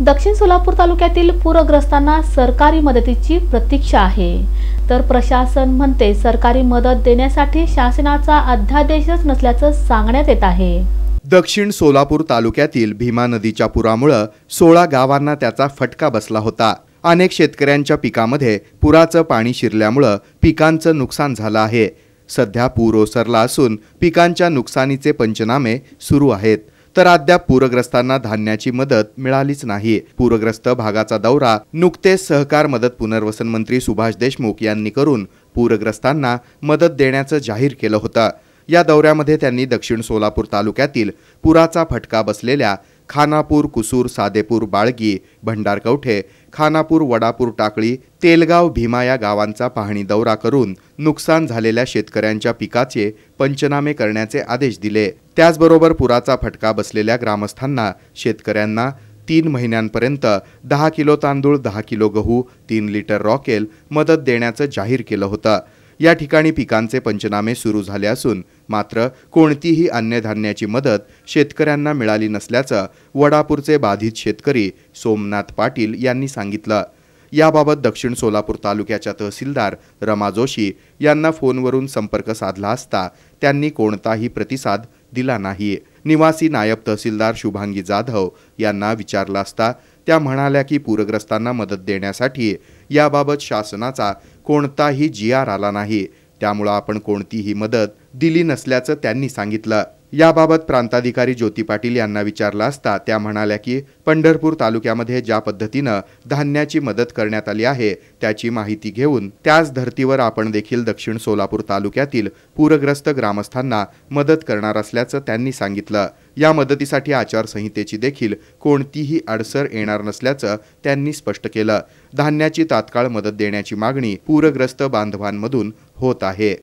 दक्षिण सोलापूर तालुक्यातील पूरग्रस्तांना सरकारी मदतीची प्रतीक्षा आहे. तर प्रशासन म्हणते सरकारी मदत देण्यासाठी शासनाचा अध्यादेशच नसल्याचं सांगण्यात येत आहे. दक्षिण सोलापूर तालुक्यातील भीमा नदीच्या पुरामुळं सोळा गावांना त्याचा फटका बसला होता. अनेक शेतकऱ्यांच्या पिकामध्ये पुराचं पाणी शिरल्यामुळं पिकांचं नुकसान झालं आहे. सध्या पूर ओसरला असून पिकांच्या नुकसानीचे पंचनामे सुरू आहेत. तर अद्याप पूरग्रस्तांना धान्याची मदत मिळालीच नाही. पूरग्रस्त भागाचा दौरा नुकतेच सहकार मदत पुनर्वसन मंत्री सुभाष देशमुख यांनी करून पूरग्रस्तांना मदत देण्याचं जाहीर केलं होतं. या दौऱ्यामध्ये त्यांनी दक्षिण सोलापूर तालुक्यातील पुराचा फटका बसलेल्या खानापूर कुसूर सादेपूर बाळगी भंडारकवठे खानापूर वडापूर टाकळी तेलगाव भीमा या गावांचा पाहणी दौरा करून नुकसान झालेल्या शेतकऱ्यांच्या पिकाचे पंचनामे करण्याचे आदेश दिले. त्याचबरोबर पुराचा फटका बसलेल्या ग्रामस्थांना शेतकऱ्यांना तीन महिन्यांपर्यंत दहा किलो तांदूळ दहा किलो गहू तीन लिटर रॉकेल मदत देण्याचं जाहीर केलं होतं. या ठिकाणी पिकांचे पंचनामे सुरू झाले असून मात्र कोणतीही अन्नधान्याची मदत शेतकऱ्यांना मिळाली नसल्याचं वडापूरचे बाधित शेतकरी सोमनाथ पाटील यांनी सांगितलं. याबाबत दक्षिण सोलापूर तालुक्याच्या तहसीलदार रमा जोशी यांना फोनवरून संपर्क साधला असता त्यांनी कोणताही प्रतिसाद दिला नाही. निवासी नायब तहसीलदार शुभांगी जाधव यांना विचारला असता त्या म्हणाल्या की पूरग्रस्तांना मदत देण्यासाठी याबाबत शासनाचा कोणताही जी आर आला नाही. त्यामुळं आपण कोणतीही मदत दिली नसल्याचं त्यांनी सांगितलं. याबाबत प्रांताधिकारी ज्योती पाटील यांना विचारलं असता त्या म्हणाल्या की पंढरपूर तालुक्यामध्ये ज्या पद्धतीनं धान्याची मदत करण्यात आली आहे त्याची माहिती घेऊन त्याच धर्तीवर आपण देखील दक्षिण सोलापूर तालुक्यातील पूरग्रस्त ग्रामस्थांना मदत करणार असल्याचं त्यांनी सांगितलं. या मदतीसाठी आचारसंहितेची देखील कोणतीही अडसर येणार नसल्याचं त्यांनी स्पष्ट केलं. धान्याची तात्काळ मदत देण्याची मागणी पूरग्रस्त बांधवांमधून होत आहे.